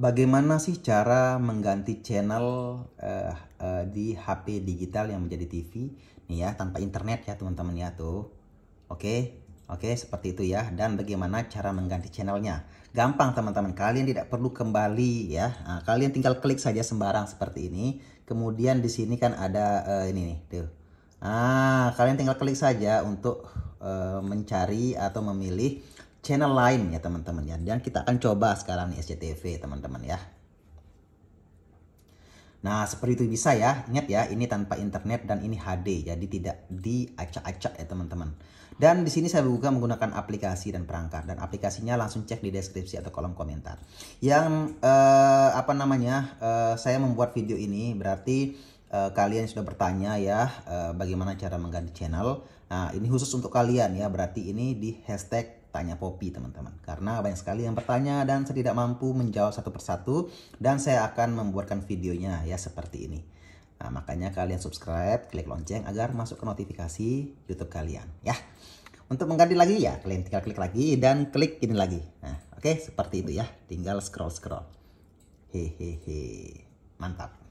Bagaimana sih cara mengganti channel uh, uh, di HP digital yang menjadi TV? Nih ya, tanpa internet ya teman-teman ya tuh. Oke, oke seperti itu ya. Dan bagaimana cara mengganti channelnya? Gampang teman-teman, kalian tidak perlu kembali ya. Nah, kalian tinggal klik saja sembarang seperti ini. Kemudian di sini kan ada uh, ini nih, tuh. Nah, kalian tinggal klik saja untuk uh, mencari atau memilih channel lain ya teman-teman ya. Dan kita akan coba sekarang nih SCTV teman-teman ya. Nah seperti itu bisa ya. Ingat ya ini tanpa internet dan ini HD. Jadi tidak diacak-acak ya teman-teman. Dan di sini saya buka menggunakan aplikasi dan perangkat dan aplikasinya langsung cek di deskripsi atau kolom komentar. Yang eh, apa namanya? Eh, saya membuat video ini berarti eh, kalian sudah bertanya ya eh, bagaimana cara mengganti channel. Nah, ini khusus untuk kalian ya. Berarti ini di hashtag tanya Popi teman-teman. Karena banyak sekali yang bertanya dan saya tidak mampu menjawab satu persatu dan saya akan membuatkan videonya ya seperti ini. Nah, makanya kalian subscribe, klik lonceng agar masuk ke notifikasi YouTube kalian ya. Untuk mengganti lagi ya, kalian tinggal klik lagi dan klik ini lagi. Nah, oke okay, seperti itu ya. Tinggal scroll-scroll. Hehehe. Mantap.